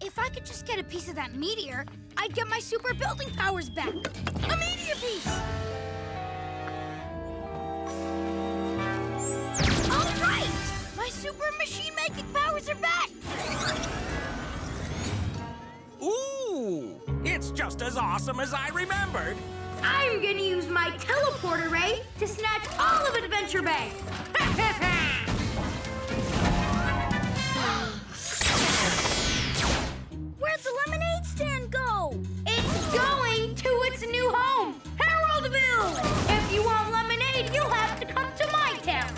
If I could just get a piece of that meteor, I'd get my super building powers back. A meteor piece! All right! My super machine-making powers are back! Ooh, it's just as awesome as I remembered. I'm gonna use my teleporter ray to snatch all of Adventure Bay! If you want lemonade, you'll have to come to my town.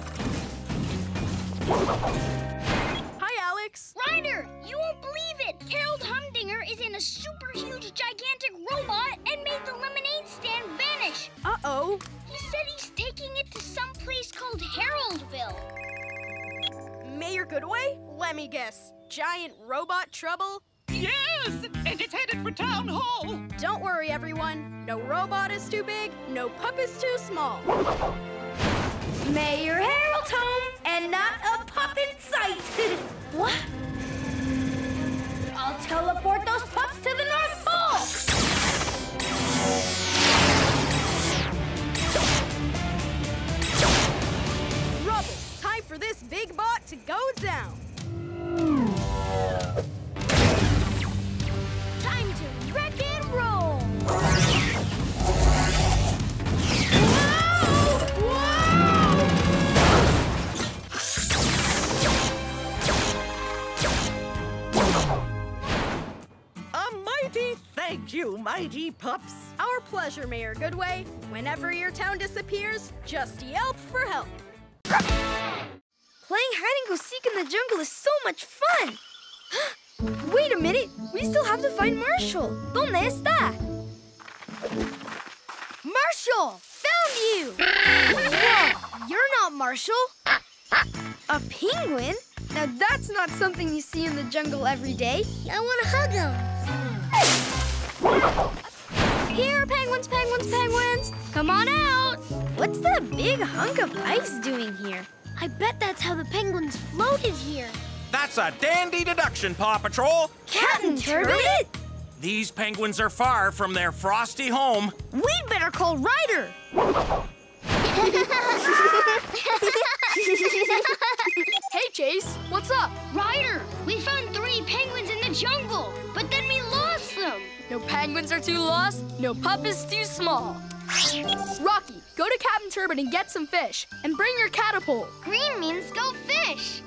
Hi, Alex. Ryder, you won't believe it! Harold Humdinger is in a super huge, gigantic robot and made the lemonade stand vanish. Uh-oh. He said he's taking it to some place called Haroldville. Mayor Goodway? Let me guess. Giant robot trouble? Yes, and it's headed for town hall. Don't worry, everyone. No robot is too big, no pup is too small. Mayor Harold's home and not a pup in sight. what? I'll teleport those pups to the North Pole. Rubble, time for this big bot to go down. Thank you, mighty pups. Our pleasure, Mayor Goodway. Whenever your town disappears, just yelp for help. Playing hide and go seek in the jungle is so much fun! Wait a minute, we still have to find Marshall. ¿Dónde está? Marshall! Found you! Whoa, you're not Marshall. A penguin? Now that's not something you see in the jungle every day. I want to hug him. Here, penguins, penguins, penguins! Come on out! What's that big hunk of ice doing here? I bet that's how the penguins floated here. That's a dandy deduction, Paw Patrol. Captain Turbot? These penguins are far from their frosty home. We'd better call Ryder. Hey, Chase, what's up? Ryder, we found three penguins in the jungle, but then we lost them. No penguins are too lost, no pup is too small. Rocky, go to Captain Turbot and get some fish. And bring your catapult. Green means go fish.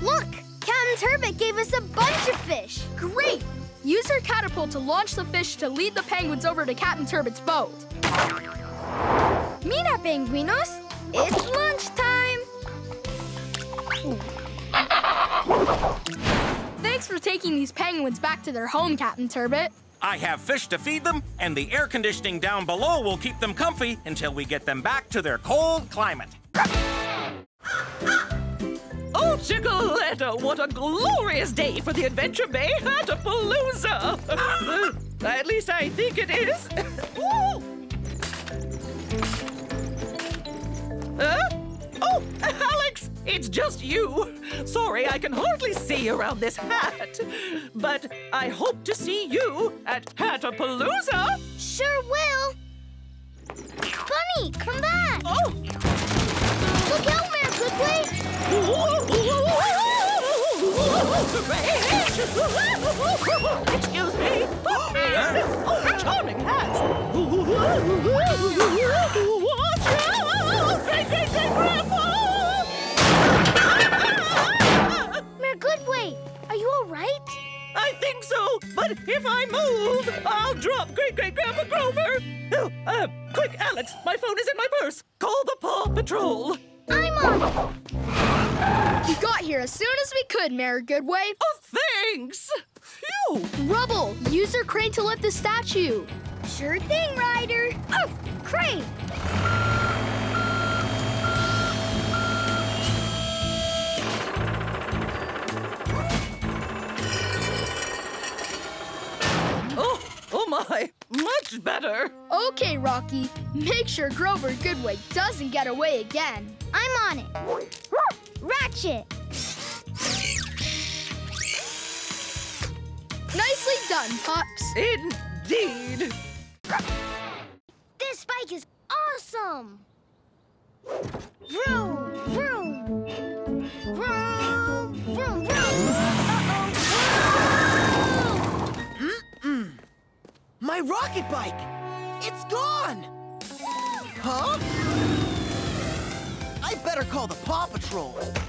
Look, Captain Turbot gave us a bunch of fish. Great! Use your catapult to launch the fish to lead the penguins over to Captain Turbot's boat. Mira, penguinos, it's lunchtime. Thanks for taking these penguins back to their home, Captain Turbot. I have fish to feed them, and the air conditioning down below will keep them comfy until we get them back to their cold climate. Oh, Chickaletta, what a glorious day for the Adventure Bay Hatapalooza! At least I think it is. Ooh. Huh? Oh, Alex, it's just you. Sorry, I can hardly see around this hat. But I hope to see you at Hatapalooza. Sure will. Bunny, come back. Oh! Look out, Mayor Goodway. Excuse me. Oh, charming hats. Watch out! Great, great, great grandpa! Right? I think so, but if I move, I'll drop great great grandpa Grover. Oh, uh, quick, Alex, my phone is in my purse. Call the Paw Patrol. I'm on it. We got here as soon as we could, Mayor Goodway. Oh, thanks. Phew. Rubble, use your crane to lift the statue. Sure thing, Ryder. Oh, Crane. Oh, my, much better. Okay, Rocky, make sure Grover Goodway doesn't get away again. I'm on it. Ratchet. Nicely done, Pops. Indeed. This bike is awesome! Vroom, vroom. Vroom, vroom, vroom. My rocket bike! It's gone! Huh? I better call the Paw Patrol. It's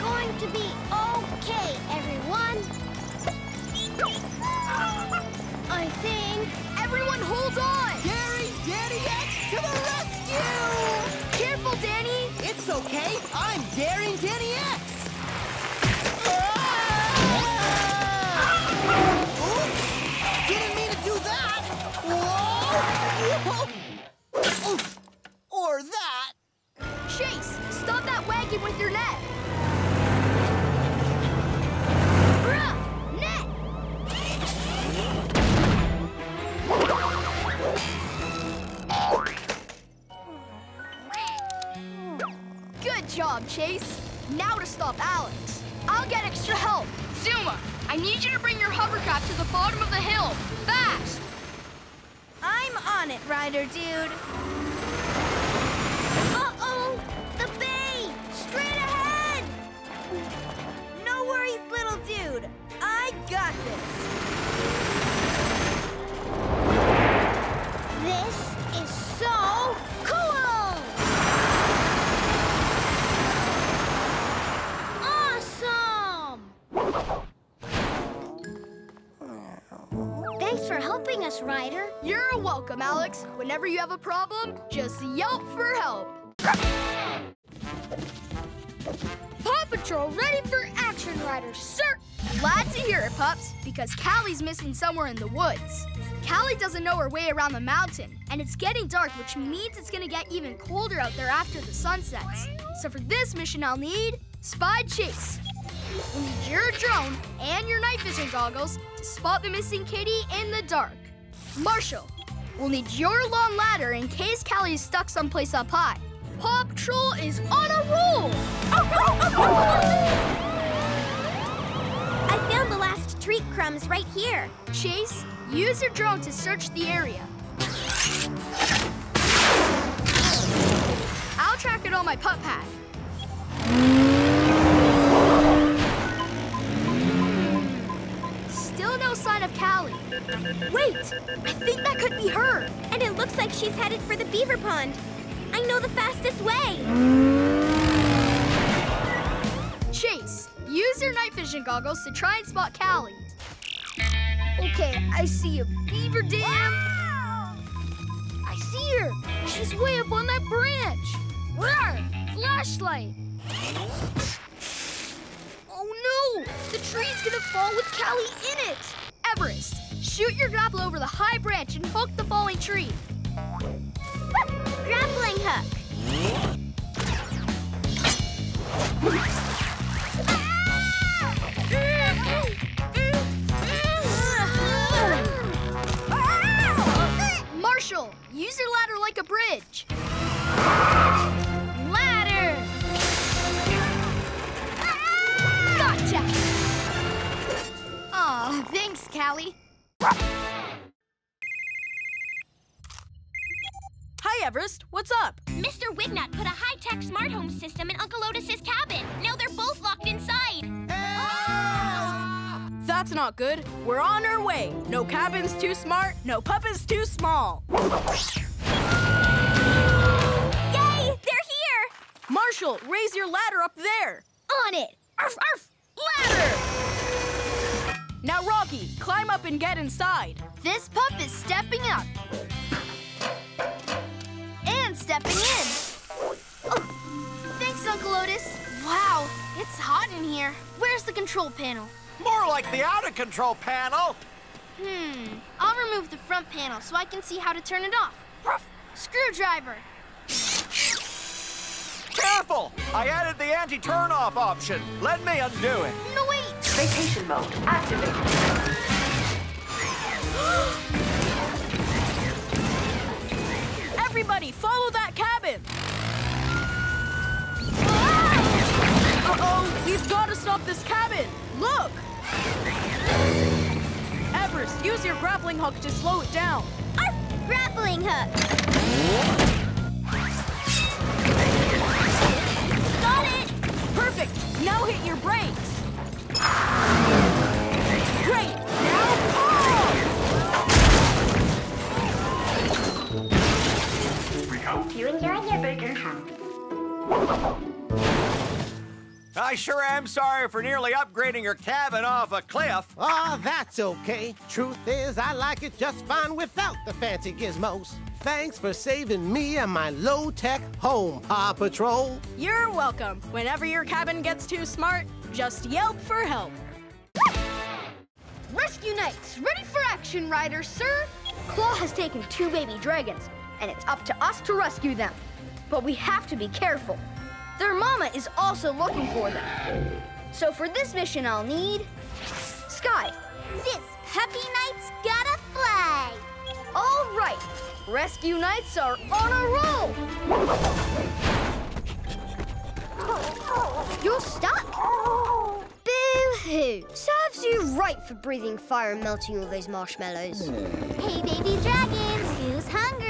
going to be okay, everyone. I think Everyone hold on! Gary, Danny X to the rescue! Whenever you have a problem, just yelp for help. Paw Patrol ready for action, Ryder, sir. Glad to hear it, pups, because Callie's missing somewhere in the woods. Callie doesn't know her way around the mountain, and it's getting dark, which means it's gonna get even colder out there after the sun sets. So for this mission, I'll need Spy Chase. We'll need your drone and your night vision goggles to spot the missing kitty in the dark. Marshall, we'll need your long ladder in case Callie is stuck someplace up high. Paw Patrol is on a roll! I found the last treat crumbs right here. Chase, use your drone to search the area. I'll track it on my pup pad. Wait, I think that could be her. And it looks like she's headed for the beaver pond. I know the fastest way. Chase, use your night vision goggles to try and spot Callie. Okay, I see a beaver dam. I see her. She's way up on that branch. Rawr! Flashlight. Oh no! The tree's gonna fall with Callie in it. Everest, shoot your grapple over the high branch and hook the falling tree. Grappling hook. Marshall, use your ladder like a bridge. Ladder. Gotcha! Aw, thanks, Callie. Hi, Everest. What's up? Mr. Wingnut put a high-tech smart home system in Uncle Otis's cabin. Now they're both locked inside. Ah! That's not good. We're on our way. No cabin's too smart, no pup is too small. Yay! They're here. Marshall, raise your ladder up there. On it. Arf, arf! Ladder! Now, Rocky, climb up and get inside. This pup is stepping up. And stepping in. Oh, Thanks, Uncle Otis. Wow, it's hot in here. Where's the control panel? More like the out of control panel. Hmm. I'll remove the front panel so I can see how to turn it off. Screwdriver. Careful! I added the anti-turn off option. Let me undo it. No, wait. Vacation mode activated. Everybody, follow that cabin! Uh-oh, we've got to stop this cabin! Look! Everest, use your grappling hook to slow it down. Arf! Grappling hook! Got it! Perfect! Now hit your brakes! I sure am sorry for nearly upgrading your cabin off a cliff. Oh, that's okay. Truth is, I like it just fine without the fancy gizmos. Thanks for saving me and my low-tech home, Paw Patrol. You're welcome. Whenever your cabin gets too smart, just yelp for help. Rescue Knights, ready for action, Riders, sir! Claw has taken two baby dragons, and it's up to us to rescue them. But we have to be careful. Their mama is also looking for them. So for this mission, I'll need... Sky. This puppy knight's gotta fly! All right. Rescue Knights are on a roll! You're stuck! Boo-hoo! Serves you right for breathing fire and melting all those marshmallows. Hmm. Hey, baby dragons, who's hungry?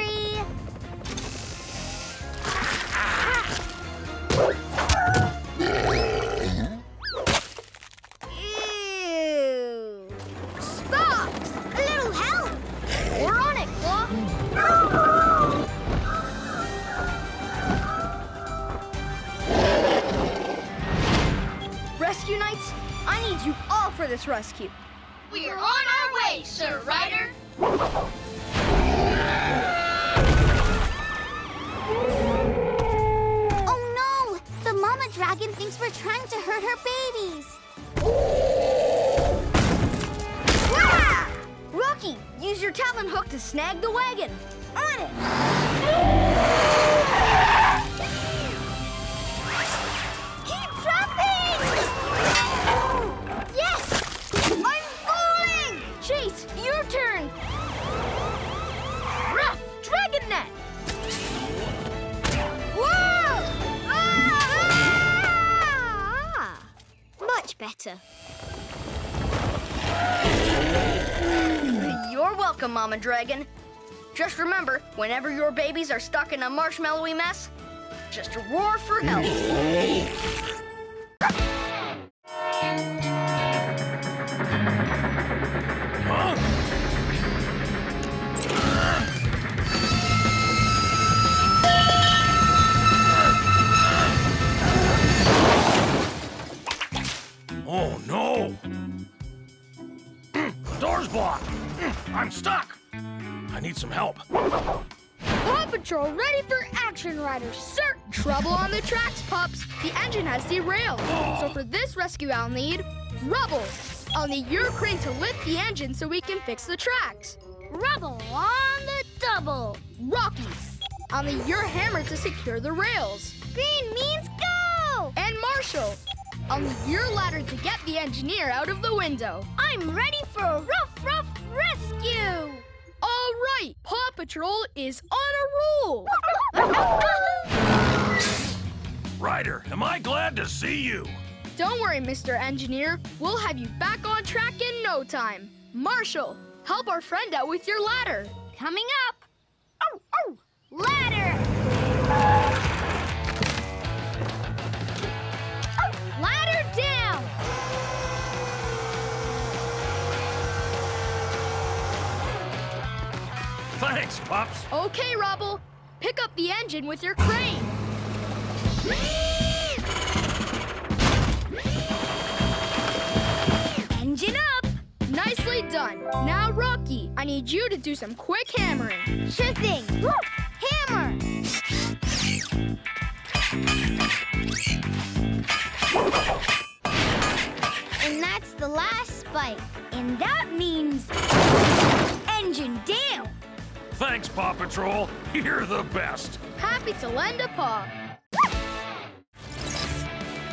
For whenever your babies are stuck in a marshmallowy mess, just roar for help. I'll need rubble. I'll need your crane to lift the engine so we can fix the tracks. Rubble on the double. Rocky, I'll need your hammer to secure the rails. Green means go! And Marshall, I'll need your ladder to get the engineer out of the window. I'm ready for a rough, rough rescue! All right, Paw Patrol is on a roll. Ryder, am I glad to see you? Don't worry, Mr. Engineer. We'll have you back on track in no time. Marshall, help our friend out with your ladder. Coming up. Oh, oh, ladder! Oh, ladder down! Thanks, Pops. Okay, Rubble. Pick up the engine with your crane. Engine up! Nicely done. Now, Rocky, I need you to do some quick hammering. Sure thing. Hammer! And that's the last spike. And that means engine down. Thanks, Paw Patrol. You're the best. Happy to lend a paw.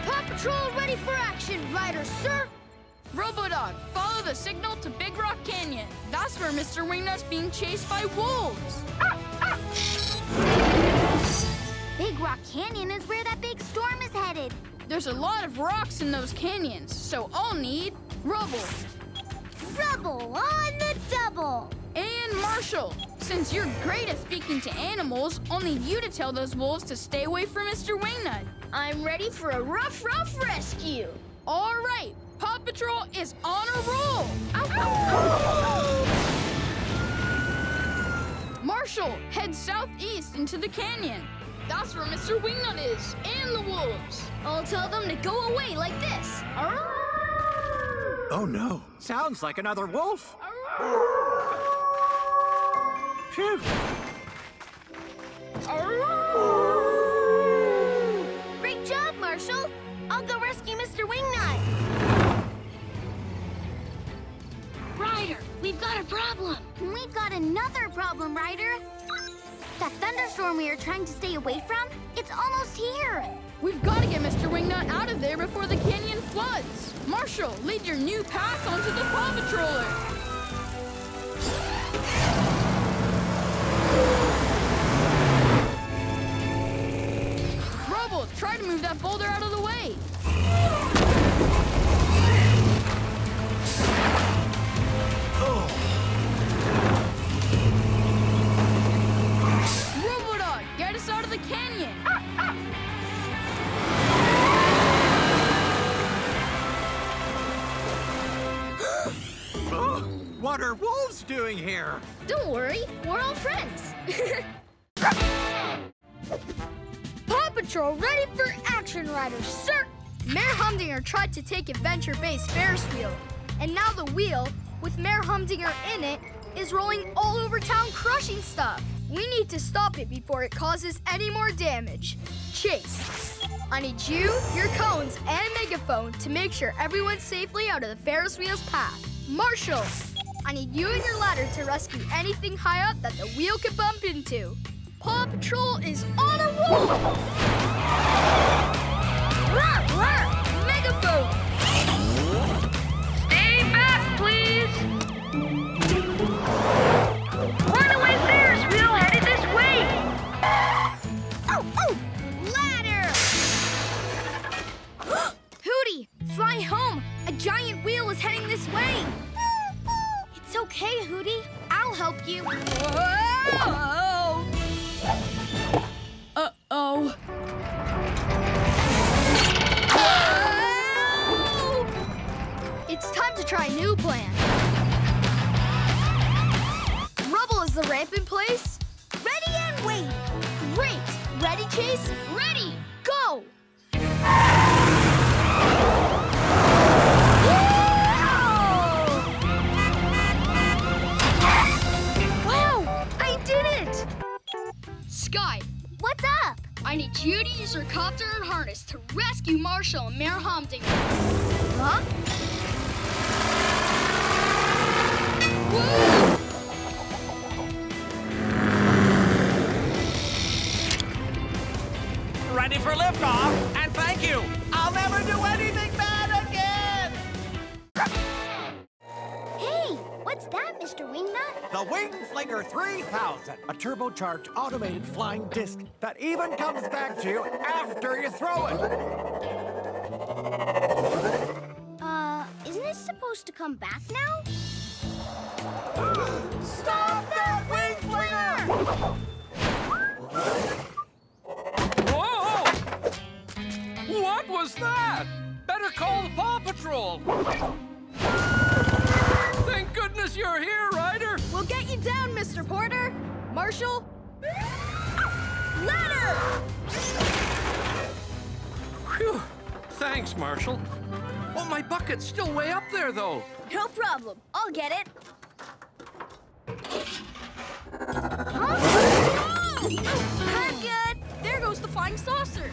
Paw Patrol ready for action, Riders, sir. Robodog, follow the signal to Big Rock Canyon. That's where Mr. Wingnut's being chased by wolves. Big Rock Canyon is where that big storm is headed. There's a lot of rocks in those canyons, so I'll need rubble. Rubble on the double. And Marshall, since you're great at speaking to animals, I'll need you to tell those wolves to stay away from Mr. Wingnut. I'm ready for a rough, rough rescue. All right, Paw Patrol is on a roll. Marshall, head southeast into the canyon. That's where Mr. Wingnut is, and the wolves. I'll tell them to go away like this. Oh no. Sounds like another wolf. Phew. Great we've got a problem. We've got another problem, Ryder. That thunderstorm we are trying to stay away from, it's almost here. We've got to get Mr. Wingnut out of there before the canyon floods. Marshall, lead your new pack onto the Paw Patroller. Rubble, try to move that boulder out of the way. Get us out of the canyon. Oh, what are wolves doing here? Don't worry, we're all friends. Paw Patrol ready for action, Riders, sir. Mayor Humdinger tried to take Adventure Bay's Ferris wheel, and now the wheel, with Mayor Humdinger in it, is rolling all over town crushing stuff. We need to stop it before it causes any more damage. Chase, I need you, your cones, and megaphone to make sure everyone's safely out of the Ferris wheel's path. Marshall, I need you and your ladder to rescue anything high up that the wheel could bump into. Paw Patrol is on a roll! Megaphone! Stay back, please. Okay, Hootie. I'll help you. Whoa! Uh-oh. It's time to try a new plan. Rubble is the ramp in place. Ready and wait. Great. Ready, Chase? Ready. Go. Sky, What's up? I need you to use your copter and harness to rescue Marshall and Mayor Humdinger. Huh? Ready for liftoff, and thank you. I'll never do anything The Wing Flinger 3000, a turbocharged automated flying disc that even comes back to you after you throw it. Uh, isn't it supposed to come back now? Stop that Wing Flinger! Whoa! What was that? Better call the Paw Patrol. Thank goodness you're here, down, Mr. Porter. Marshall. Ladder! Phew. Thanks, Marshall. Oh, my bucket's still way up there, though. No problem. I'll get it. Oh, I'm good. There goes the flying saucer.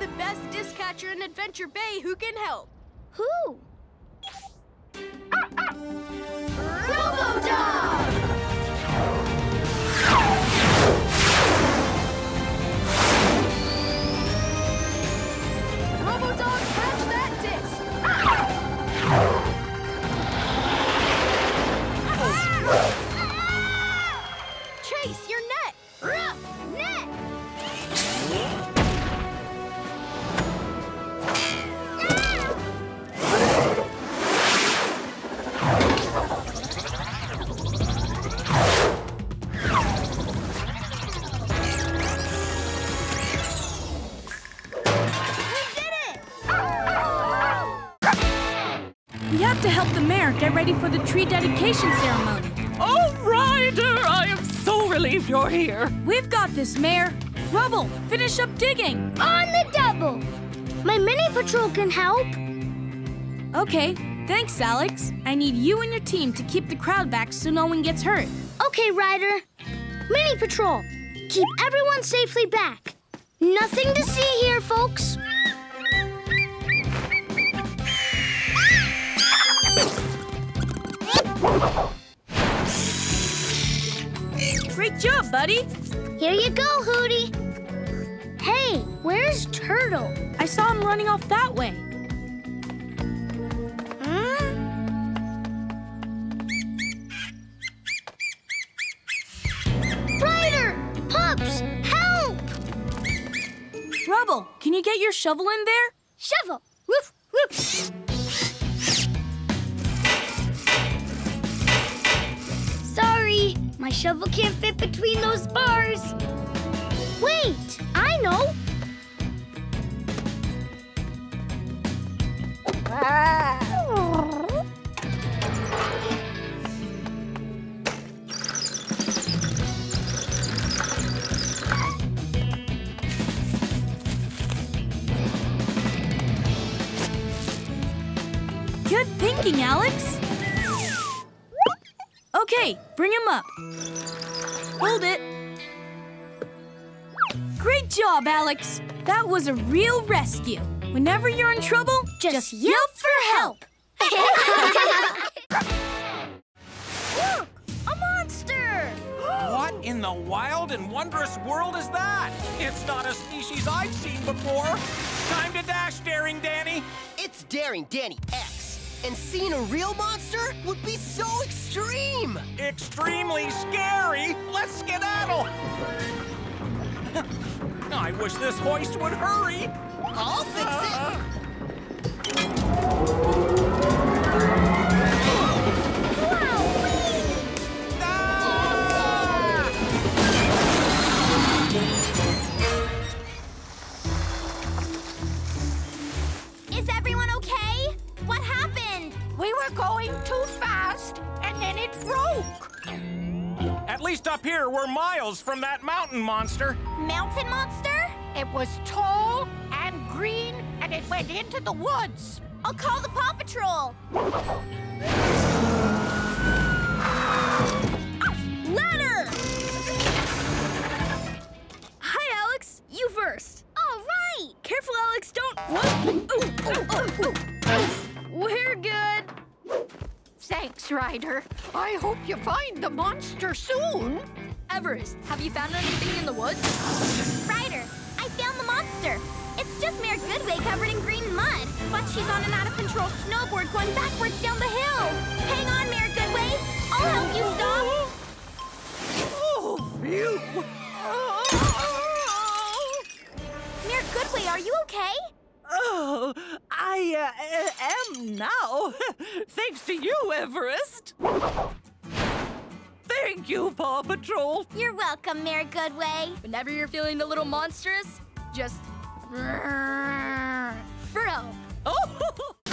The best disc catcher in Adventure Bay who can help. Who? Robodog! Relieved you're here. We've got this, Mayor. Rubble, finish up digging. On the double. My mini patrol can help. Okay, thanks, Alex. I need you and your team to keep the crowd back so no one gets hurt. Okay, Ryder. Mini patrol. Keep everyone safely back. Nothing to see here, folks. Great job, buddy. Here you go, Hootie. Hey, where's Turtle? I saw him running off that way. Ryder! Pups! Help! Rubble, can you get your shovel in there? Shovel! Woof, woof! My shovel can't fit between those bars. Wait, I know. Good thinking, Alex. Okay, bring him up. Hold it. Great job, Alex. That was a real rescue. Whenever you're in trouble, just, yelp for help. Look, a monster! What in the wild and wondrous world is that? It's not a species I've seen before. Time to dash, Daring Danny. It's Daring Danny X. And seeing a real monster would be so extreme! Extremely scary. Let's skedaddle. I wish this hoist would hurry. I'll fix it! Uh-huh. We're miles from that mountain monster. Mountain monster? It was tall and green, and it went into the woods. I'll call the Paw Patrol. Ladder! Hi, Alex. You first. All right. Careful, Alex. Don't. What? Ooh, ooh, ooh, ooh. We're good. Thanks, Ryder. I hope you find the monster soon. Everest, have you found anything in the woods? Ryder, I found the monster. It's just Mayor Goodway covered in green mud. But she's on an out-of-control snowboard going backwards down the hill. Hang on, Mayor Goodway. I'll help you stop. Oh, phew. Mayor Goodway, are you okay? Oh, I uh, am now. Thanks to you, Everest. Thank you, Paw Patrol. You're welcome, Mayor Goodway. Whenever you're feeling a little monstrous, just. For. Oh,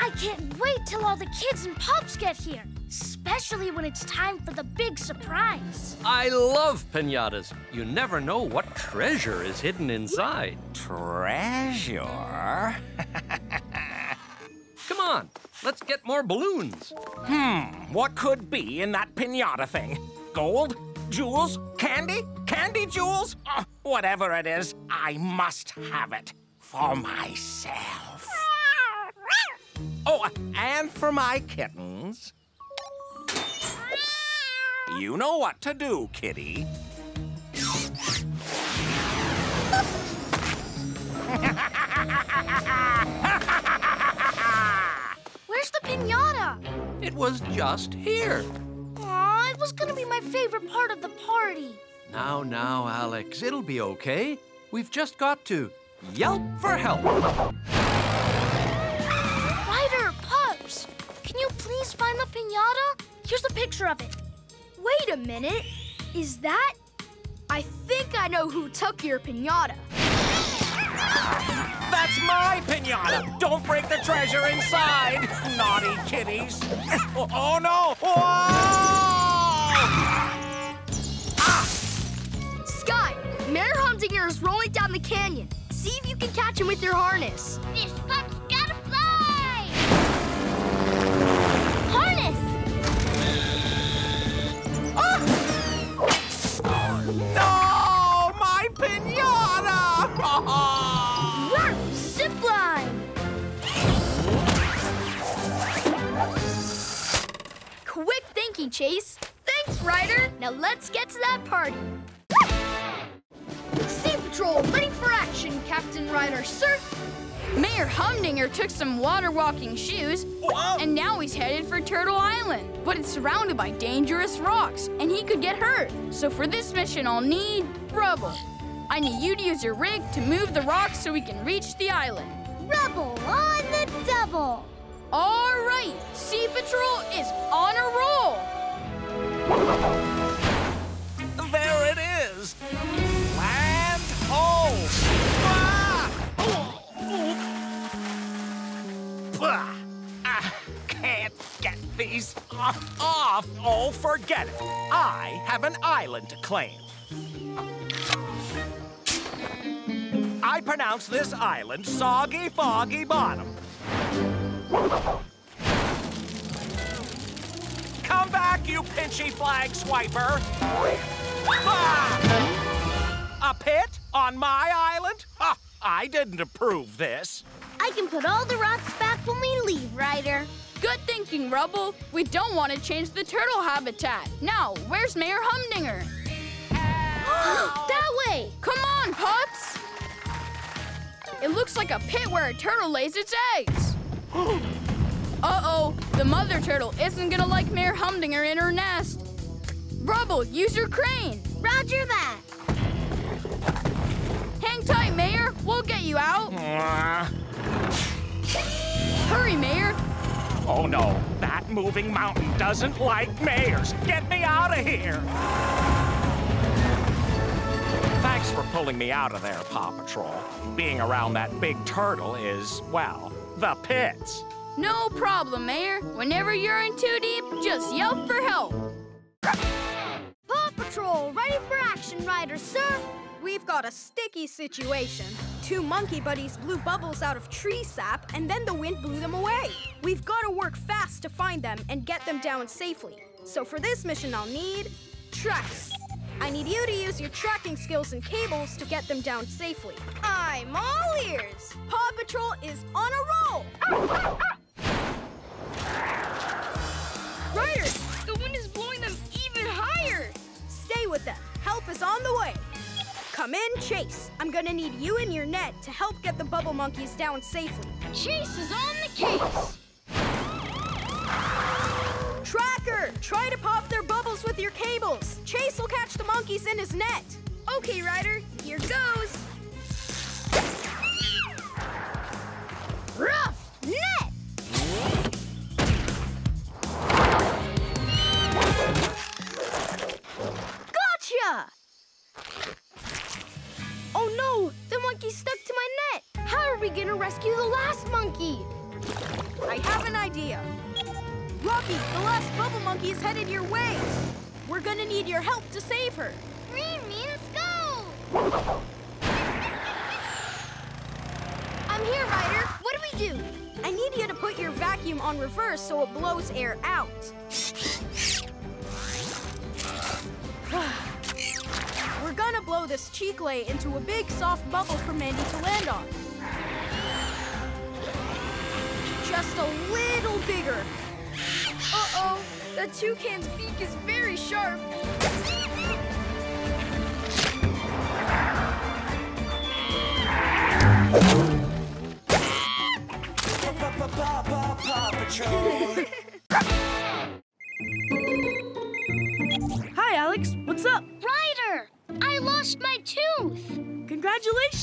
I can't wait till all the kids and pups get here, especially when it's time for the big surprise. I love pinatas. You never know what treasure is hidden inside. Treasure? Come on, let's get more balloons. Hmm, what could be in that pinata thing? Gold? Jewels? Candy? Candy jewels? Uh, whatever it is, I must have it for myself. Oh, and for my kittens. You know what to do, kitty. Pinata? It was just here. Aw, it was gonna be my favorite part of the party. Now, now, Alex, it'll be okay. We've just got to yelp for help. Ryder, pups, can you please find the pinata? Here's a picture of it. Wait a minute. Is that? I think I know who took your pinata. That's my pinata! Don't break the treasure inside, naughty kitties! Oh, oh no! Whoa! Ah! Sky, Mayor Humdinger is rolling down the canyon. See if you can catch him with your harness. This pup's gotta fly! Harness! Ah! No! My pinata! Quick Chase. Thanks, Ryder. Now let's get to that party. Sea Patrol, ready for action, Captain Ryder, sir. Mayor Humdinger took some water walking shoes, and now he's headed for Turtle Island. But it's surrounded by dangerous rocks, and he could get hurt. So for this mission, I'll need rubble. I need you to use your rig to move the rocks so we can reach the island. Rubble on the double! All right, Sea Patrol is on a roll. There it is! Land ho! Ah! Ah, can't get these off, off. Oh, forget it. I have an island to claim. I pronounce this island Soggy Foggy Bottom. Come back, you pinchy flag swiper! Ah! A pit on my island? Ha! I didn't approve this. I can put all the rocks back when we leave, Ryder. Good thinking, Rubble. We don't want to change the turtle habitat. Now, where's Mayor Humdinger? that way! Come on, pups! It looks like a pit where a turtle lays its eggs. Uh-oh, the mother turtle isn't gonna like Mayor Humdinger in her nest. Rubble, use your crane. Roger that. Hang tight, Mayor. We'll get you out. Hurry, Mayor. Oh no, that moving mountain doesn't like mayors. Get me out of here! Thanks for pulling me out of there, Paw Patrol. Being around that big turtle is, well, the. No problem, Mayor. Whenever you're in too deep, just yell for help. Paw Patrol, ready for action, Ryder, sir. We've got a sticky situation. Two monkey buddies blew bubbles out of tree sap, and then the wind blew them away. We've got to work fast to find them and get them down safely. So for this mission, I'll need trackers. I need you to use your tracking skills and cables to get them down safely. I'm all ears. Paw Patrol is on a roll. Ryder, the wind is blowing them even higher. Stay with them. Help is on the way. Come in, Chase. I'm gonna need you and your net to help get the bubble monkeys down safely. Chase is on the case. Tracker, try to pop their bubbles with your cables. Chase will catch the monkeys in his net. Okay, Ryder, here goes.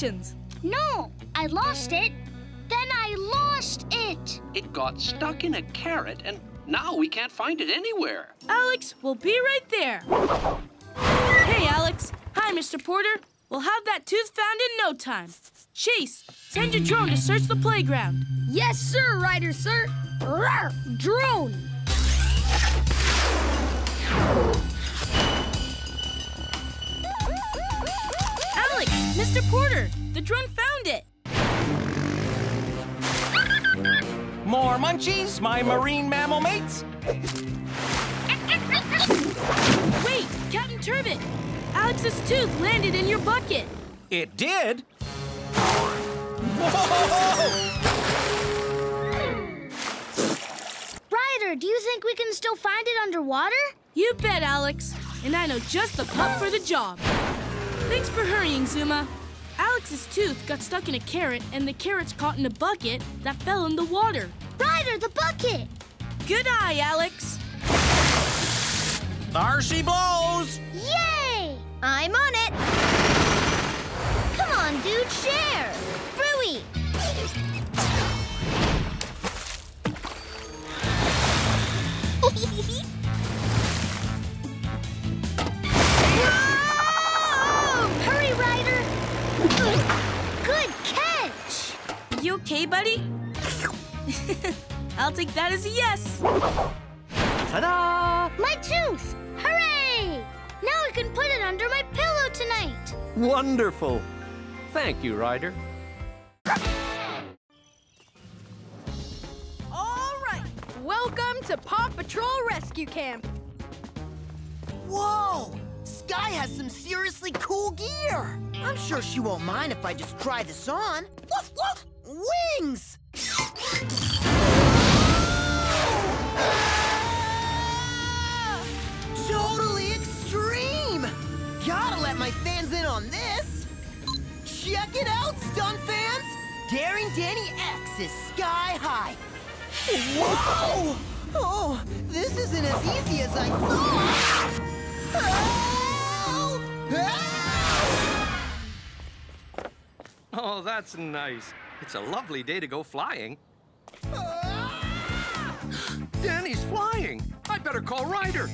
Congratulations. No, I lost it. Then I lost it. It got stuck in a carrot, and now we can't find it anywhere. Alex, we'll be right there. Hey, Alex. Hi, Mr. Porter. We'll have that tooth found in no time. Chase, send your drone to search the playground. Yes, sir, Ryder, sir. Rawr, drone. Alex, Mr. Porter, the drone found it. More munchies, my marine mammal mates? Wait, Captain Turbot. Alex's tooth landed in your bucket. It did? Ryder, do you think we can still find it underwater? You bet, Alex. And I know just the pup for the job. Thanks for hurrying, Zuma. Alex's tooth got stuck in a carrot, and the carrot's caught in a bucket that fell in the water. Ryder, the bucket! Good eye, Alex. There she blows! Yay! I'm on it! Come on, dude, share! You okay, buddy? I'll take that as a yes. Ta-da! My tooth! Hooray! Now I can put it under my pillow tonight. Wonderful. Thank you, Ryder. All right. Welcome to Paw Patrol Rescue Camp. Whoa! Sky has some seriously cool gear. I'm sure she won't mind if I just try this on. Woof woof! Wings! Totally extreme! Gotta let my fans in on this! Check it out, stunt fans! Daring Danny X is sky high! Whoa! Oh, this isn't as easy as I thought! Help! Help! Oh, that's nice. It's a lovely day to go flying. Ah! Danny's flying. I better call Ryder.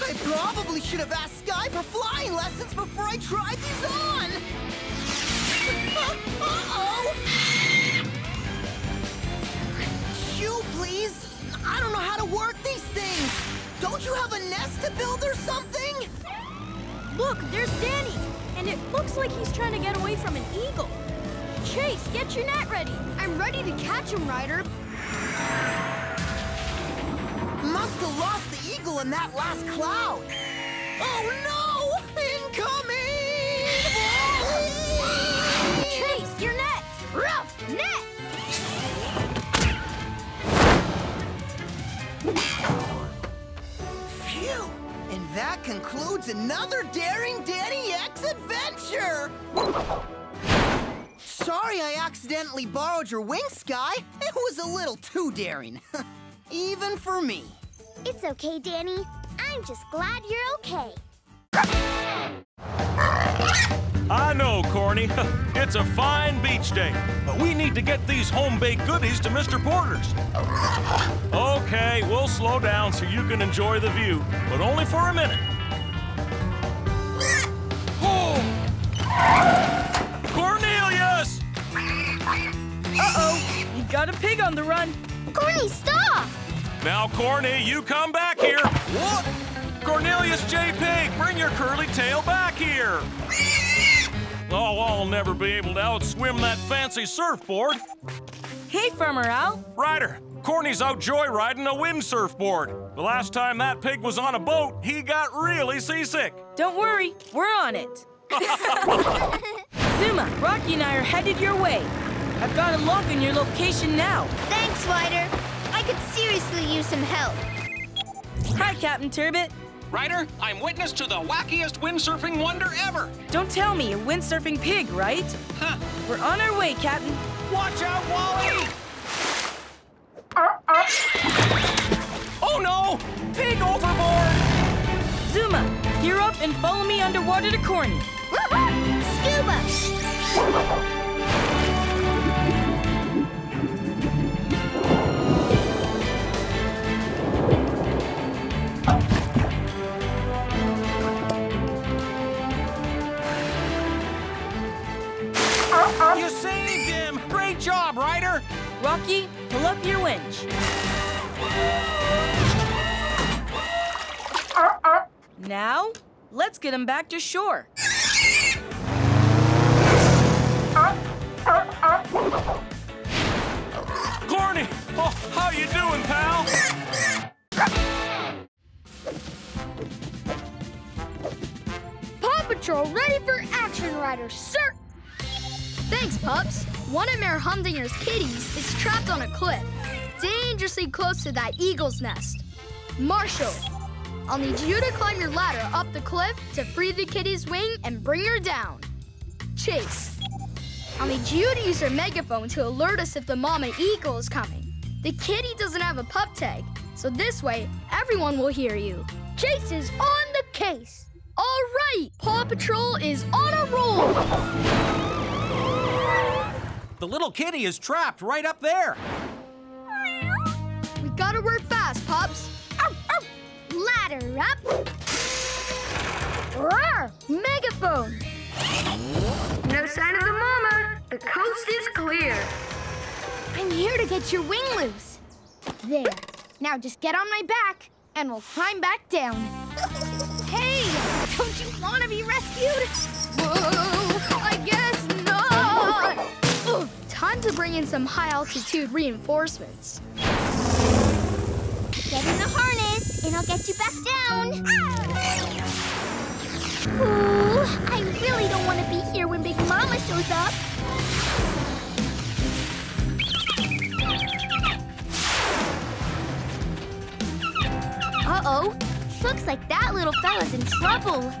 I probably should have asked Sky for flying lessons before I tried these on! Uh, uh-oh! Shoo, please! I don't know how to work these things! Don't you have a nest to build or something? Look, there's Danny. And it looks like he's trying to get away from an eagle. Chase, get your net ready. I'm ready to catch him, Ryder. Must have lost the eagle in that last cloud. Oh no! Incoming! Chase, your net! Rough net! Phew! And that concludes another Daring Danny X adventure! Sorry I accidentally borrowed your wing, Sky. It was a little too daring. Even for me. It's okay, Danny. I'm just glad you're okay. I know, Corny. it's a fine beach day, but we need to get these home-baked goodies to Mr. Porter's. Okay, we'll slow down so you can enjoy the view, but only for a minute. Cornelius! Uh-oh, you got a pig on the run. Corny, stop! Now, Corny, you come back here. What? Cornelius J. Pig, bring your curly tail back here. Oh, I'll never be able to outswim that fancy surfboard. Hey, Farmer Al. Ryder, Corny's out joyriding a wind surfboard. The last time that pig was on a boat, he got really seasick. Don't worry, we're on it. Zuma, Rocky and I are headed your way. I've got a log on your location now. Thanks, Ryder. I could seriously use some help. Hi, Captain Turbot. Ryder, I'm witness to the wackiest windsurfing wonder ever. Don't tell me a windsurfing pig, right? Huh. We're on our way, Captain. Watch out, Wally! Oh no! Pig overboard! Zuma, gear up and follow me underwater to Corny. Scuba! Great job, Ryder! Rocky, pull up your winch. Now, let's get him back to shore. Corny! Oh, how you doing, pal? Paw Patrol ready for action, Ryder, sir! Thanks, pups. One of Mayor Humdinger's kitties is trapped on a cliff, dangerously close to that eagle's nest. Marshall, I'll need you to climb your ladder up the cliff to free the kitty's wing and bring her down. Chase, I'll need you to use your megaphone to alert us if the mama eagle is coming. The kitty doesn't have a pup tag, so this way everyone will hear you. Chase is on the case. All right, Paw Patrol is on a roll. The little kitty is trapped right up there. We gotta work fast, pups. Ladder up. Roar! Megaphone. No sign of the mama. The coast is clear. I'm here to get your wing loose. There. Now just get on my back, and we'll climb back down. hey! Don't you want to be rescued? Whoa! Time to bring in some high altitude reinforcements. Get in the harness, and I'll get you back down. Ooh, I really don't want to be here when Big Mama shows up. Uh-oh. Looks like that little fella's in trouble.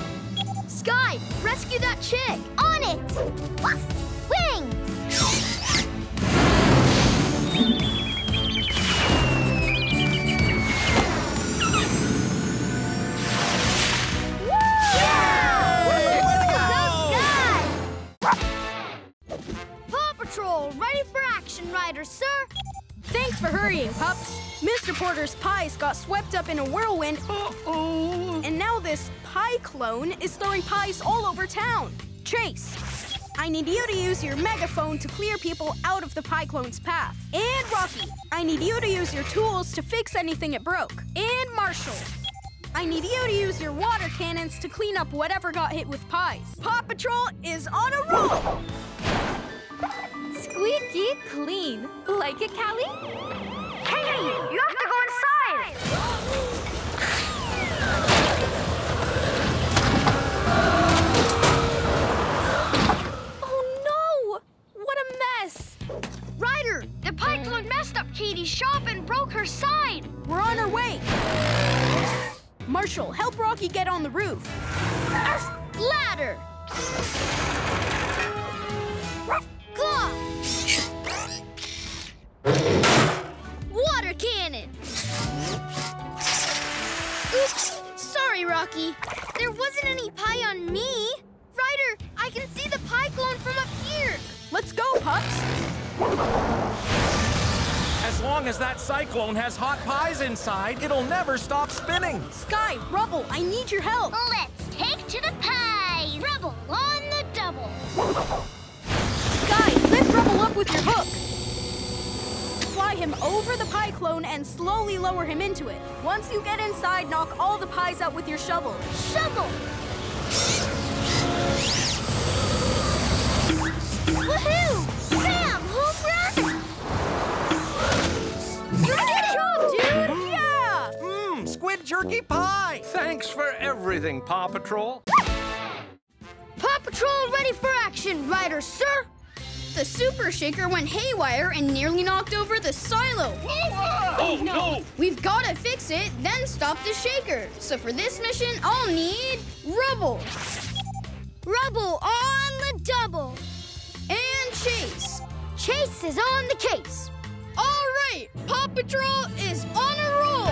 Sky, rescue that chick. On it! Wings! Paw Patrol, ready for action, Ryder, sir! Thanks for hurrying, pups. Mr. Porter's pies got swept up in a whirlwind. Uh-oh. And now this pie clone is throwing pies all over town. Chase, I need you to use your megaphone to clear people out of the pie clone's path. And Rocky, I need you to use your tools to fix anything it broke. And Marshall, I need you to use your water cannons to clean up whatever got hit with pies. Paw Patrol is on a roll! Squeaky clean. Like it, Callie? You have to go inside. Oh no! What a mess! Ryder, The python messed up Katie's shop and broke her side. We're on our way. Marshall, help Rocky get on the roof. ladder. Rocky. There wasn't any pie on me. Ryder, I can see the pie clone from up here. Let's go, pups. As long as that cyclone has hot pies inside, it'll never stop spinning. Sky, Rubble, I need your help. Let's take to the pie. Rubble on the double. Sky, lift Rubble up with your hook. Fly him over the pie clone and slowly lower him into it. Once you get inside, knock all the pies out with your shovel. Shovel. Woohoo! Sam, home run! Good job, dude! Yeah! Mmm, squid jerky pie. Thanks for everything, Paw Patrol. Paw Patrol ready for action, Ryder, sir! The super shaker went haywire and nearly knocked over the silo. Oh, no! We've got to fix it, then stop the shaker. So for this mission, I'll need rubble Rubble on the double. and chase. Chase is on the case. All right, Paw Patrol is on a roll.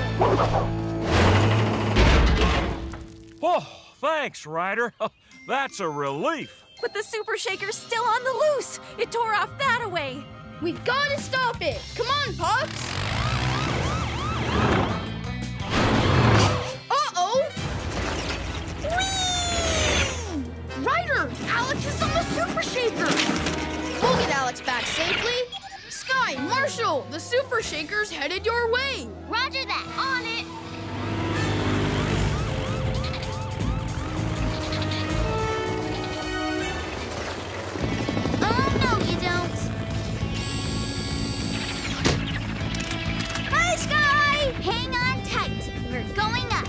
Oh, thanks, Ryder. That's a relief. But the super shaker's still on the loose. It tore off that away. We've got to stop it. Come on, Pops. Uh-oh. Ryder, Alex is on the Super Shaker! We'll get Alex back safely. Sky, Marshall, the Super Shaker's headed your way. Roger that. On it. Hang on tight. We're going up.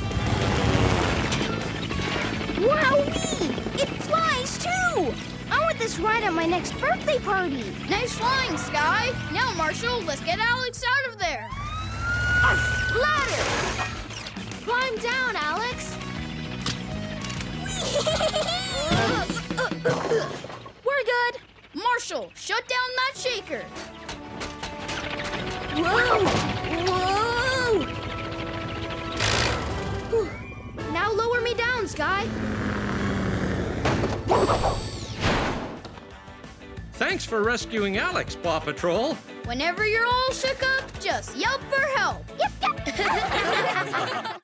Wowee! It flies, too! I want this ride at my next birthday party. Nice flying, Sky. Now, Marshall, let's get Alex out of there. Ladder! Climb down, Alex. We're good. Marshall, shut down that shaker. Whoa! Whoa! Now lower me down, Sky. Thanks for rescuing Alex, Paw Patrol. Whenever you're all shook up, just yelp for help. Yep, yep.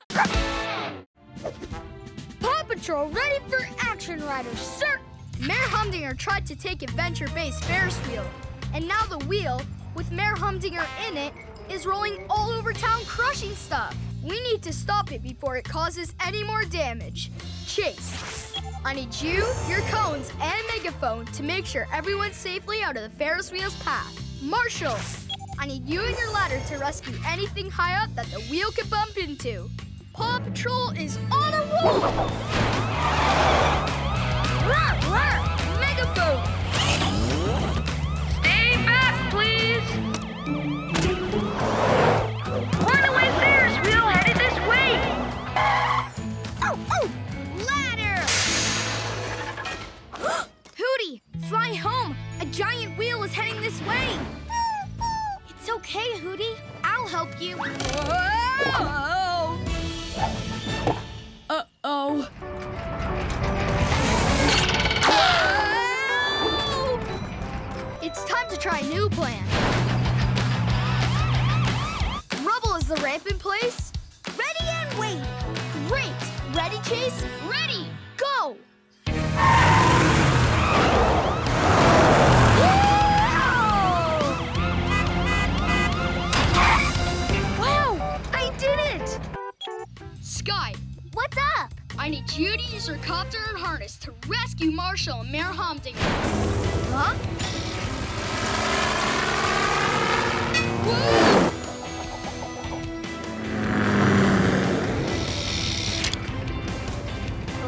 Paw Patrol ready for action, Ryder, sir! Mayor Humdinger tried to take Adventure Bay's Ferris wheel, and now the wheel, with Mayor Humdinger in it, is rolling all over town crushing stuff. We need to stop it before it causes any more damage. Chase, I need you, your cones, and megaphone to make sure everyone's safely out of the Ferris wheel's path. Marshall, I need you and your ladder to rescue anything high up that the wheel could bump into. Paw Patrol is on a roll! Rawr, rawr, megaphone! Heading this way! It's okay, Hootie. I'll help you. Uh-oh. It's time to try a new plan. Rubble is the ramp in place. Ready and wait. Great! Ready, Chase? Ready. Go! Sky, What's up? I need you to use your copter and harness to rescue Marshall and Mayor Humdinger. Huh?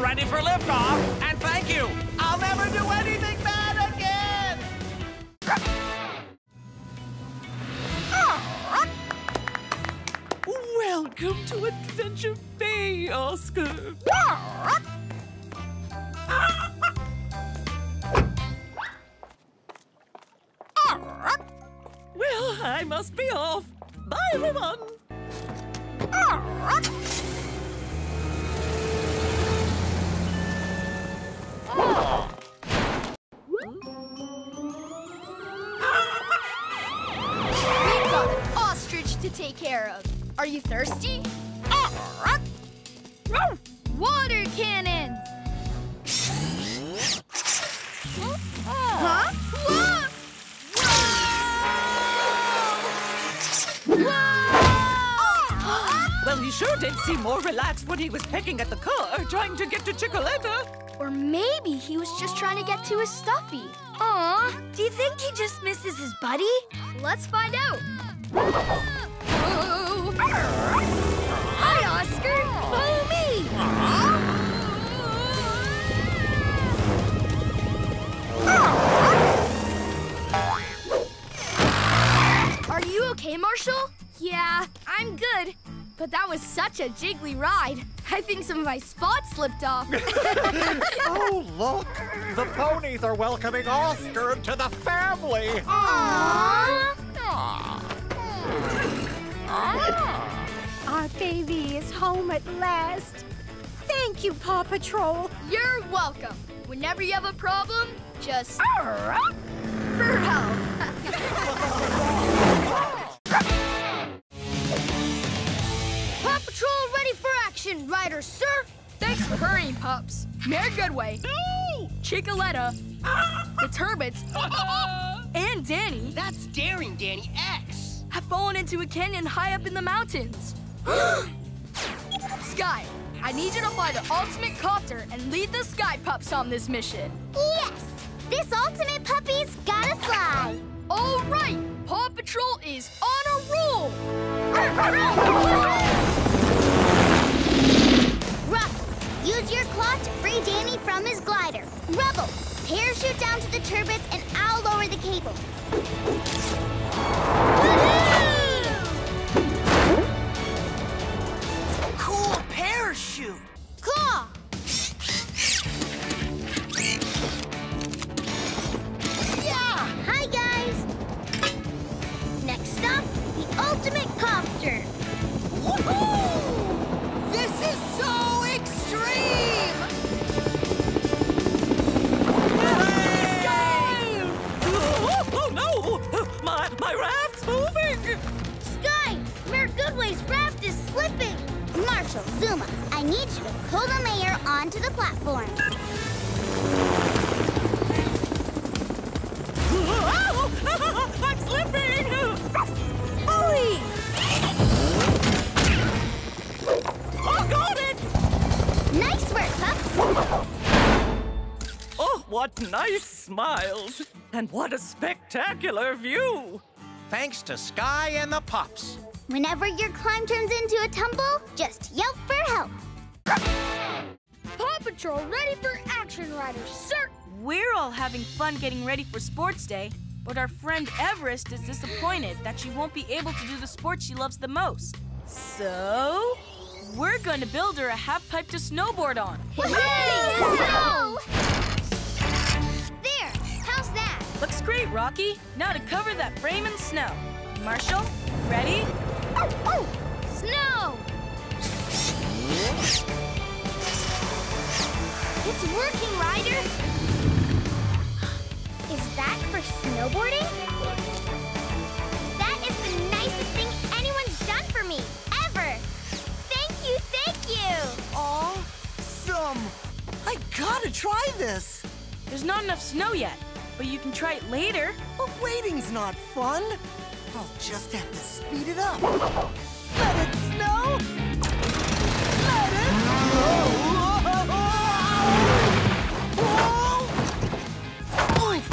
Ready for liftoff, and thank you. I'll never do anything bad Welcome to Adventure Bay, Oscar. Well, I must be off. Bye, everyone. We've got an ostrich to take care of. Are you thirsty? Uh-huh. Water cannon! Huh? Whoa! Well, he sure did seem more relaxed when he was pecking at the car, trying to get to Chickaletta. Or maybe he was just trying to get to his stuffy. Aw, do you think he just misses his buddy? Let's find out. Hi, Oscar. Follow me. Are you okay, Marshall? Yeah, I'm good. But that was such a jiggly ride. I think some of my spots slipped off. oh, look! The ponies are welcoming Oscar into the family! Ah. Our baby is home at last. Thank you, Paw Patrol. You're welcome. Whenever you have a problem, just for help. Paw Patrol ready for action, Ryder, sir. Thanks for hurrying, pups. Mayor Goodway. Chickaletta, the Turbots, and Danny. That's Daring Danny X. Have fallen into a canyon high up in the mountains. Sky, I need you to fly the ultimate copter and lead the Sky Pups on this mission. Yes! This ultimate puppy's gotta fly! All right, Paw Patrol is on a roll! Ruff, use your claw to free Danny from his glider. Rubble, parachute down to the Turbots and I'll lower the cable. Parachute. Claw! Yeah! Hi, guys! Next up, the ultimate copter. Woohoo! This is so extreme! No! My, my raft's moving! Sky, Mayor Goodway's raft. Marshall, Zuma, I need you to pull the mayor onto the platform. Oh, I'm slipping! Hurry! Oh, got it! Nice work, pups. Oh, what nice smiles! And what a spectacular view! Thanks to Sky and the pups. Whenever your climb turns into a tumble, just yelp for help. Paw Patrol ready for action, Ryder, sir! We're all having fun getting ready for Sports Day, but our friend Everest is disappointed that she won't be able to do the sport she loves the most. So, we're going to build her a half pipe to snowboard on. Snow! There, how's that? Looks great, Rocky. Now to cover that frame in snow. Marshall, ready? Oh, oh! Snow! It's working, Ryder! Is that for snowboarding? That is the nicest thing anyone's done for me, ever! Thank you, thank you! Awesome! I gotta try this! There's not enough snow yet, but you can try it later. But waiting's not fun. I'll just have to speed it up. Let it snow! Let it... Whoa! Oof.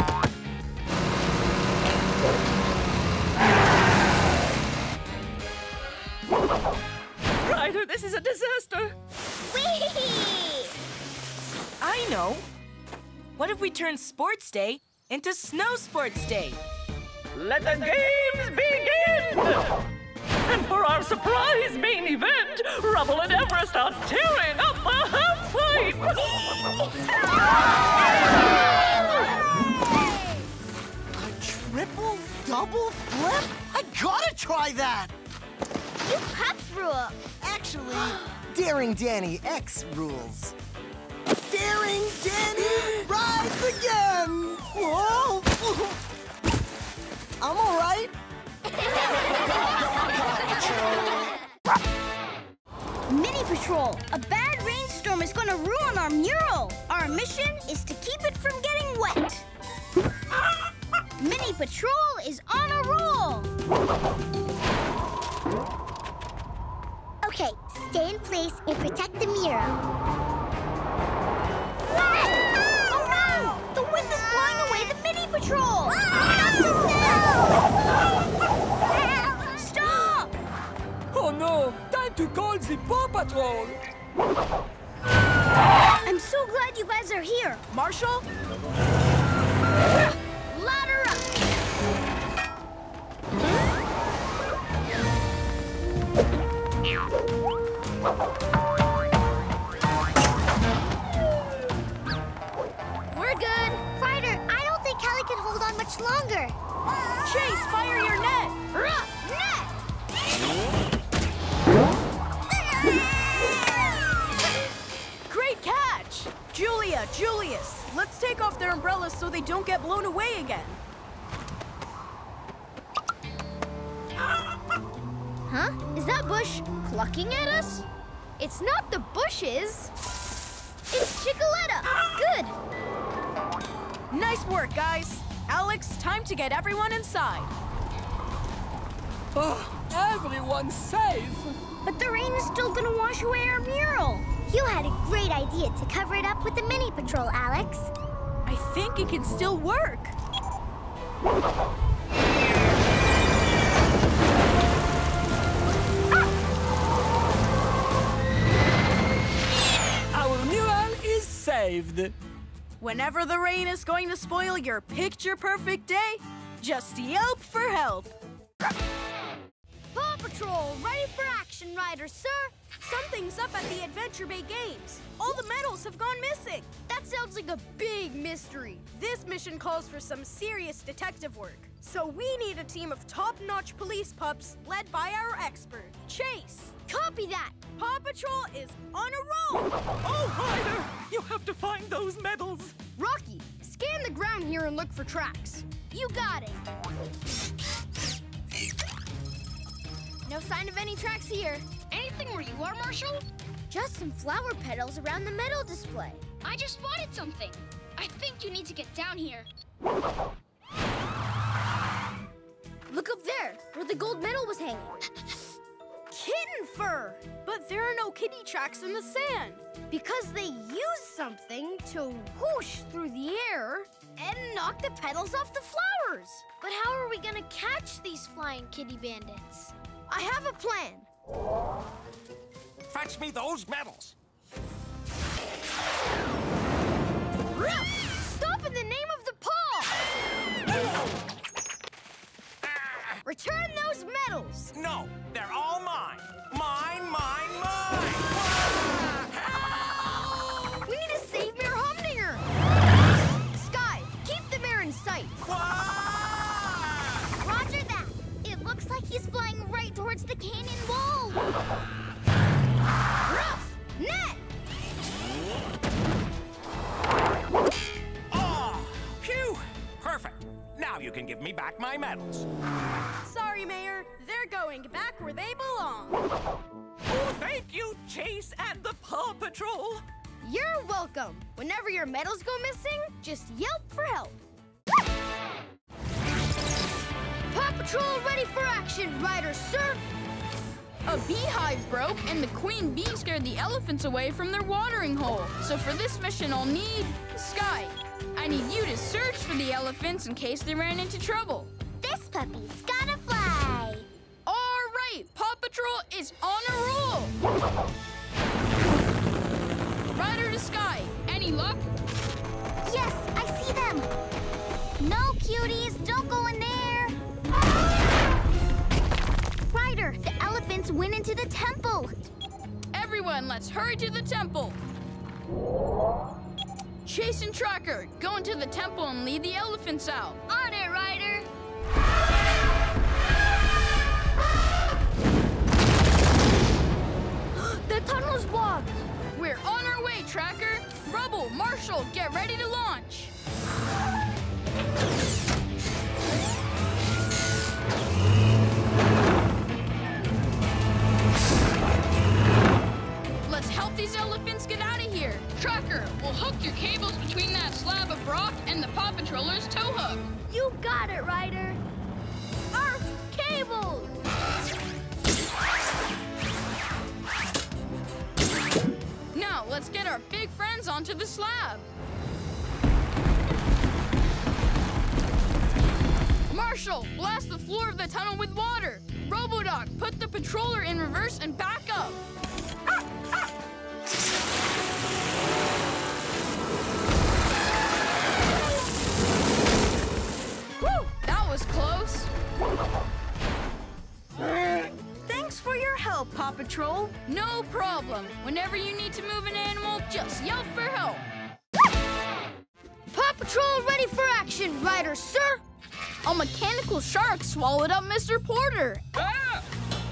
Ryder, this is a disaster! Whee! I know. What if we turn Sports Day into Snow Sports Day? Let the games begin! And for our surprise main event, Rubble and Everest are tearing up the half pipe! A triple double flip? I gotta try that! You pups rule! Actually, Daring Danny X rules. Daring Danny rides again! Whoa! I'm alright. Mini Patrol! A bad rainstorm is gonna ruin our mural! Our mission is to keep it from getting wet! Mini Patrol is on a roll! Okay, stay in place and protect the mural. Whenever the rain is going to spoil your picture perfect day, just yelp for help. Paw Patrol, ready for action, Ryder, sir. Something's up at the Adventure Bay Games. All the medals have gone missing. That sounds like a big mystery. This mission calls for some serious detective work. So we need a team of top-notch police pups led by our expert, Chase. Copy that. Paw Patrol is on a roll. Oh, Ryder, you have to find those medals. Rocky, scan the ground here and look for tracks. You got it. No sign of any tracks here. Anything where you are, Marshall? Just some flower petals around the medal display. I just spotted something. I think you need to get down here. Look up there, where the gold medal was hanging. Kitten fur! But there are no kitty tracks in the sand. Because they used something to whoosh through the air and knock the petals off the flowers. But how are we gonna catch these flying kitty bandits? I have a plan. Fetch me those medals. Ruff! Return those medals! No, they're all mine. Mine, mine, mine! We need to save Mayor Humdinger! Sky, keep the mayor in sight. Roger that. It looks like he's flying right towards the canyon wall. You can give me back my medals. Sorry, Mayor. They're going back where they belong. Oh, thank you, Chase and the Paw Patrol. You're welcome. Whenever your medals go missing, just yelp for help. Paw Patrol ready for action, Ryder, sir. A beehive broke, and the queen bee scared the elephants away from their watering hole. So for this mission, I'll need Sky. I need you to search for the elephants in case they ran into trouble. This puppy's gotta fly. All right, Paw Patrol is on a roll. Ryder to Sky. Any luck? Yes, I see them. No, cuties, don't go in there. Ryder, the elephants went into the temple. Everyone, let's hurry to the temple. Chase and Tracker, go into the temple and lead the elephants out. On it, Ryder. the tunnel's blocked. We're on our way, Tracker. Rubble, Marshall, get ready to launch. These elephants get out of here. Tracker, we'll hook your cables between that slab of rock and the Paw Patroller's tow hook. You got it, Ryder. Our cables. Now, let's get our big friends onto the slab. Marshall, blast the floor of the tunnel with water. Robodog, put the patroller in reverse and back up. Ah, ah. That was close. Thanks for your help, Paw Patrol. No problem. Whenever you need to move an animal, just yell for help. Paw Patrol ready for action, Ryder, sir. A mechanical shark swallowed up Mr. Porter. Ah!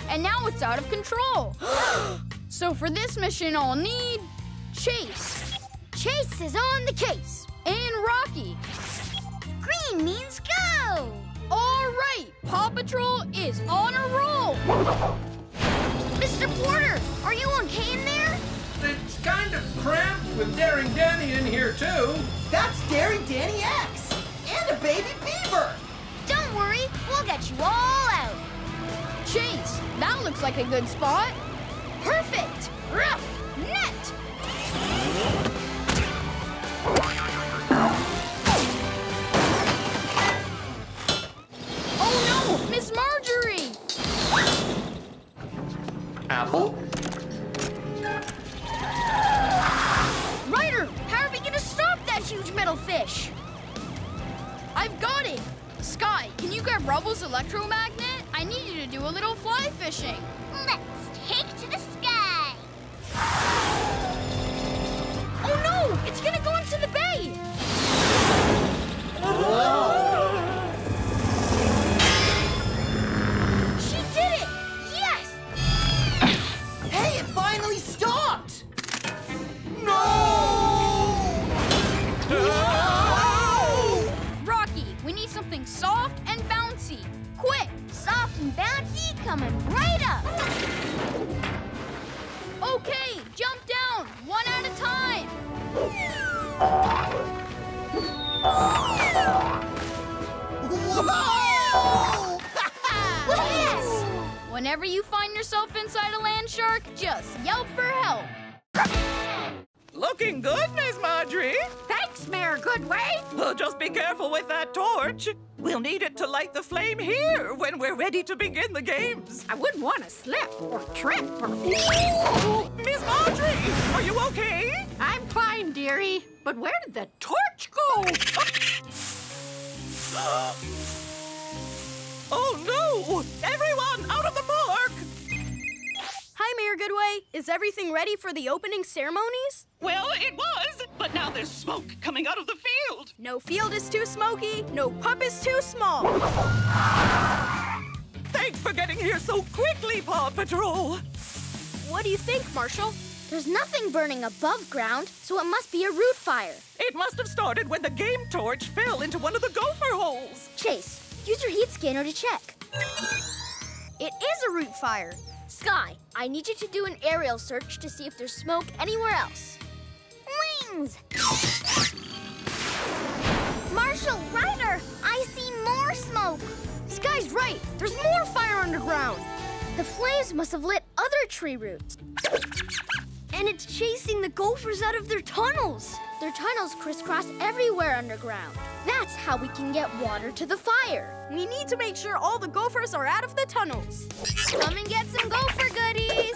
And now it's out of control. so for this mission, I'll need Chase. Chase is on the case. And Rocky. Green means go. All right, Paw Patrol is on a roll. Mr. Porter, are you okay in there? It's kind of cramped with Daring Danny in here, too. That's Daring Danny X. And a baby beaver! Don't worry, we'll get you all out. Chase, that looks like a good spot. Perfect! Rough! Net! Oh no, Miss Marjorie! Apple? Ryder, how are we gonna stop that huge metal fish? I've got it! Sky, can you grab Rubble's electromagnet? Do a little fly fishing. Let's take to the sky. Oh no! It's gonna go into the bay! She did it! Yes! Hey, it finally stopped! No! Rocky, we need something soft bouncy coming right up. Okay, jump down, one at a time. Whoa! Yes! Whenever you find yourself inside a land shark, just yelp for help. Looking good, Miss Marjorie. Thanks, Mayor Goodway. Well, oh, just be careful with that torch. We'll need it to light the flame here when we're ready to begin the games. I wouldn't want to slip or trip or. Miss Marjorie, are you okay? I'm fine, dearie. But where did the torch go? Oh no! Everyone Mayor Goodway. Is everything ready for the opening ceremonies? Well, it was, but now there's smoke coming out of the field. No field is too smoky, no pup is too small. Thanks for getting here so quickly, Paw Patrol. What do you think, Marshall? There's nothing burning above ground, so it must be a root fire. It must have started when the game torch fell into one of the gopher holes. Chase, use your heat scanner to check. It is a root fire. Sky, I need you to do an aerial search to see if there's smoke anywhere else. Wings! Marshall, Ryder, I see more smoke. Sky's right. There's more fire underground. The flames must have lit other tree roots. And it's chasing the gophers out of their tunnels. Their tunnels crisscross everywhere underground. That's how we can get water to the fire. We need to make sure all the gophers are out of the tunnels. Come and get some gopher goodies.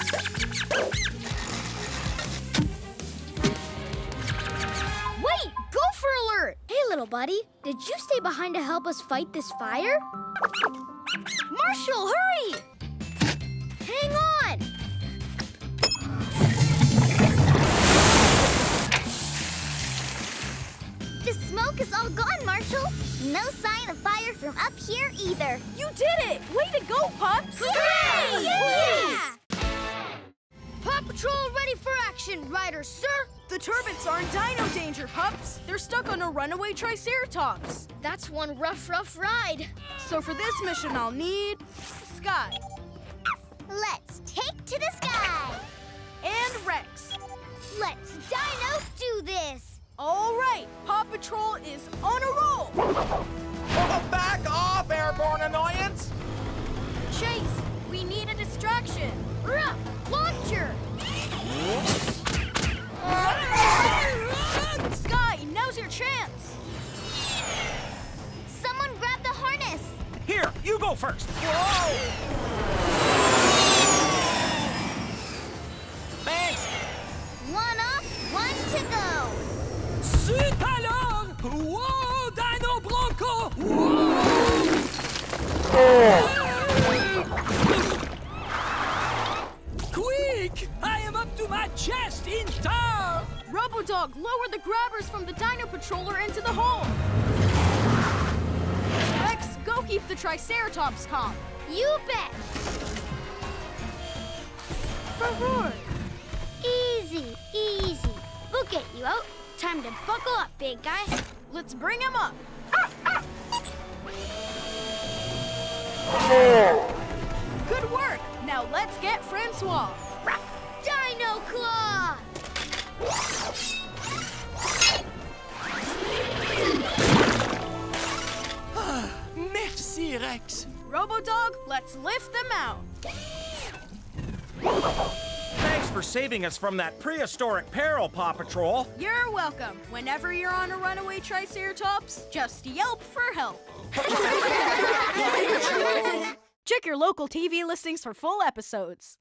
Wait, gopher alert! Hey, little buddy, did you stay behind to help us fight this fire? Marshall, hurry! Hang on! The smoke is all gone, Marshall. No sign of fire from up here either. You did it! Way to go, pups! Hooray! Yeah! Paw Patrol ready for action, Ryder, sir! The Turbots are in dino danger, pups. They're stuck on a runaway Triceratops. That's one rough, rough ride. So for this mission, I'll need Sky Let's take to the sky. and Rex. Let's Dino do this. All right, Paw Patrol is on a roll. Oh, back off, airborne annoyance! Chase, we need a distraction. Rough, launcher! Sky, now's your chance. Someone grab the harness. Here, you go first. Thanks. Quick! I am up to my chest in tar! Robodog, lower the grabbers from the Dino Patroller into the hole. Rex, go keep the Triceratops calm. You bet. Roar. Easy, easy. We'll get you out. Time to buckle up, big guy. Let's bring him up. Good work. Now let's get Francois. Dino Claw! Turbo Dog, let's lift them out. Thanks for saving us from that prehistoric peril, Paw Patrol. You're welcome. Whenever you're on a runaway Triceratops, just yelp for help. Check your local TV listings for full episodes.